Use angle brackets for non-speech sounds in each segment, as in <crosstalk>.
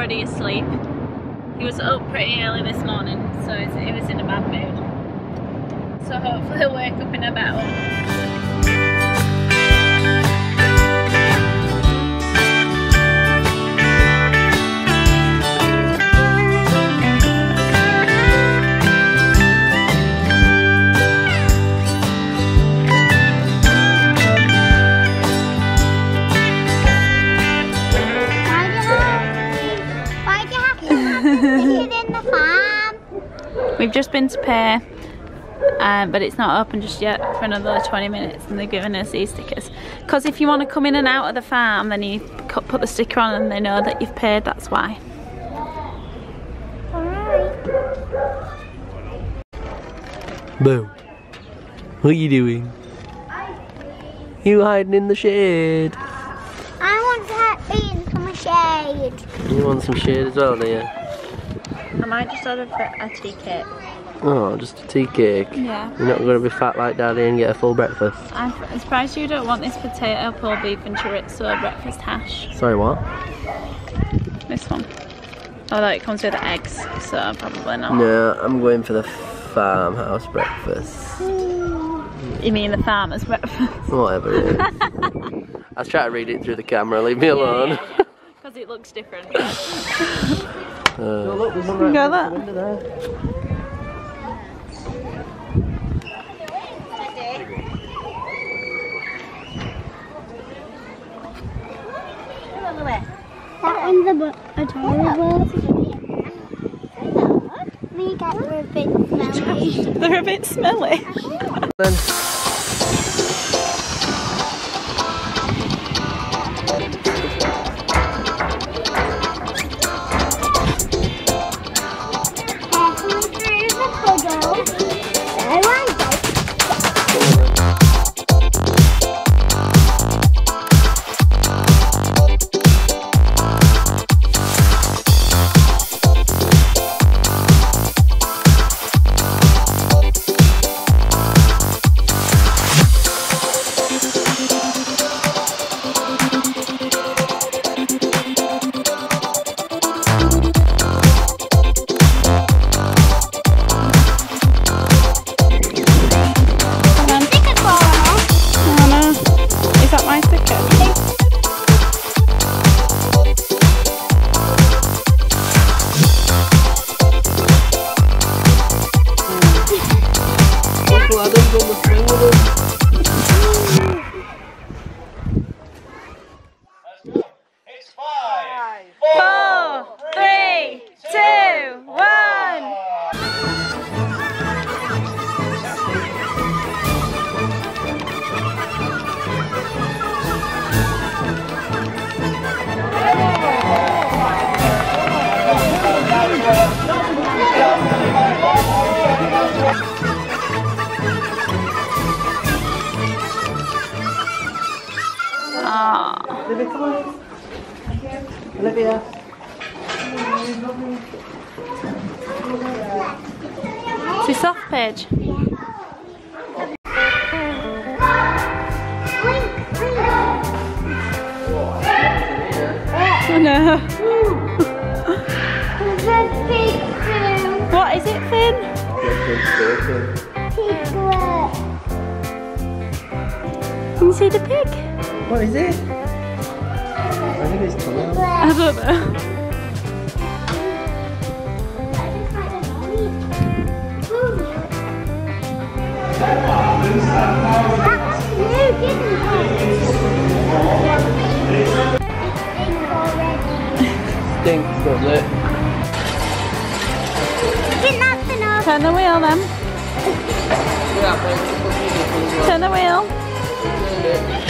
already asleep. He was up pretty early this morning, so he was in a bad mood. So hopefully he'll wake up in a better. Farm? We've just been to pay, um, but it's not open just yet for another 20 minutes, and they're giving us these stickers. Because if you want to come in and out of the farm, then you cu- put the sticker on and they know that you've paid, that's why. Alright. Boo. What are you doing? You hiding in the shade. I want to have beans from a shade. You want some shade as well, do you? I might just order a tea cake. Oh, just a tea cake. Yeah. You're not going to be fat like daddy and get a full breakfast. I'm surprised you don't want this potato, pulled beef and chorizo breakfast hash. Sorry, what? This one. Although it comes with eggs, so probably not. No, I'm going for the farmhouse breakfast. You mean the farmer's breakfast? <laughs> Whatever it is. I was trying to read it through the camera, leave me alone. Because <laughs> it looks different. Uh, look, there's one right Go next to the there. That one's a, bu- a adorable. We got a bit smelly. They're a bit smelly. Olivia, come on. Olivia. It's soft page. Oh no. There's a big blue What is it, Finn? piglet. Can you see the pig? What is it? It's tongue. I don't know. Stinks, does it? Turn the wheel then. Turn the wheel.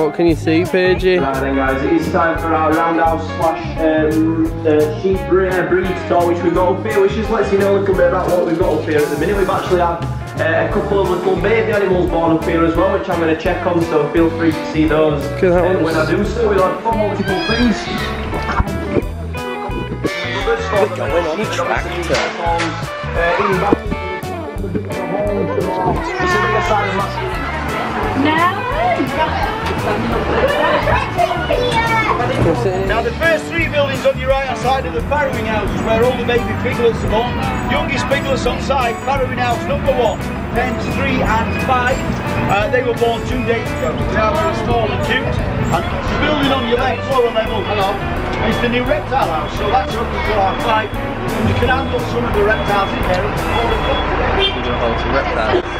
What can you see, Paigey? Right then guys, it is time for our roundhouse slash um, uh, sheep breed, uh, breed tour which we've got up here, which just lets you know a little bit about what we've got up here at the minute. We've actually had uh, a couple of little baby animals born up here as well, which I'm going to check on, so feel free to see those at that uh, when I do so. We've had fun multiple things. We're going on a tractor. Uh, Now the first three buildings on your right hand side are the farrowing houses where all the baby piglets are born. Youngest piglets on site, farrowing house number one, pens three and five. Uh, they were born two days ago. Now they're small and cute. And the building on your left, lower level, hello, is the new reptile house. So that's open to our five. You can handle some of the reptiles in there. It's all they've got today.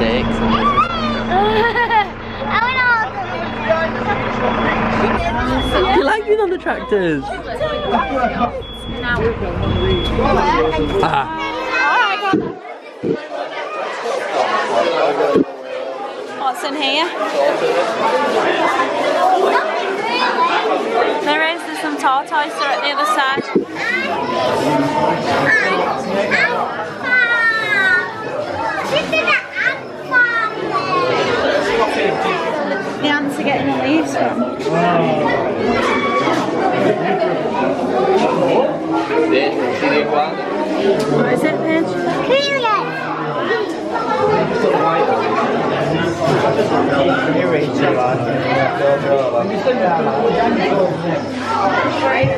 Snakes. <laughs> You like being on the tractors? Ah. What's in here? There is, there's some tortoise there at the other side. The ants are getting the leaves from. What is it, Paige?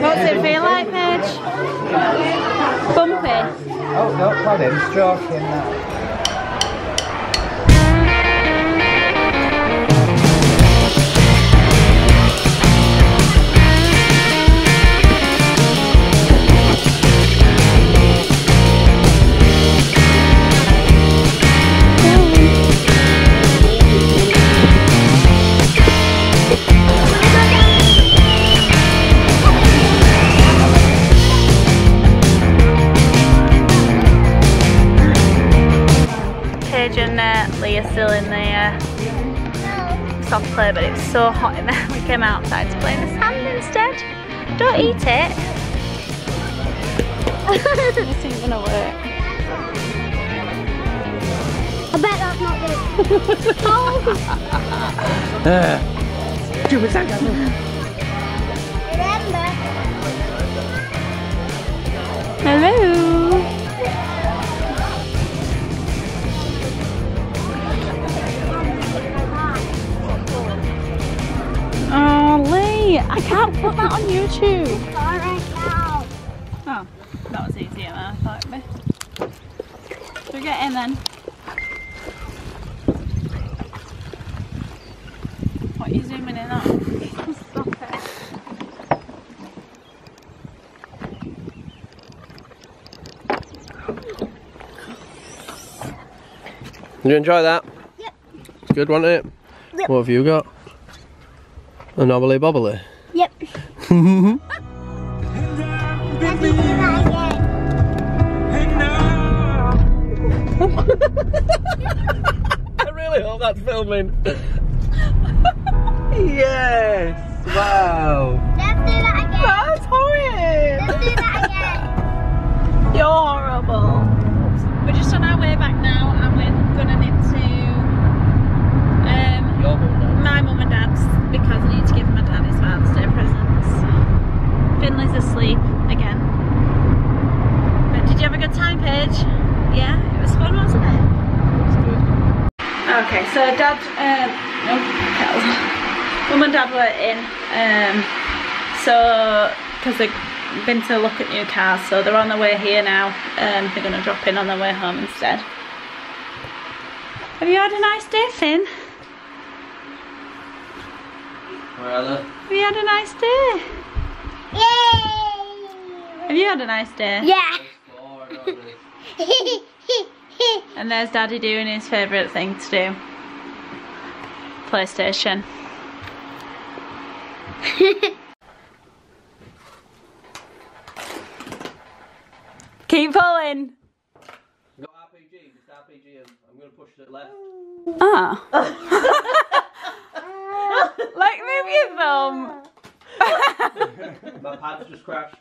What's it feel like, Paige? Bumpy. Oh, don't let him stroking that. Uh, Lee are still in the uh, soft play, but it's so hot in there. <laughs> We came outside to play in the sand instead. Don't eat it. this ain't gonna work. I bet that's not good. Remember, <laughs> Hello. I can't put that on YouTube. alright now. Oh, that was easier than I thought it'd be. Should we get in then? What are you zooming in on? Stop it. Did you enjoy that? Yep. It's good, wasn't it? Yep. What have you got? A knobbly bobbly. Yep. Let's do that again. I really hope that's filming. yes! Wow! Let's do that again. That's horrid. Let's do that again. <laughs> You're horrible. We're just on our way back now and we're gonna need to um Your mum my mum and dad's because I need to give my dad his Father's Day presents. Finley's asleep again. But did you have a good time, Paige? Yeah, it was fun, wasn't it? Okay, so dad, um, no, kettle. Mum and dad were in, um, so, because they've been to look at new cars, so they're on their way here now. Um, they're going to drop in on their way home instead. Have you had a nice day, Finn? Where are they? Have you had a nice day? Yay! Have you had a nice day? Yeah. <laughs> And there's Daddy doing his favourite thing to do. PlayStation. <laughs> Keep pulling. Got RPG and I'm going to push it left. Ah. <laughs> like move your thumb. <laughs> My pad's just crashed.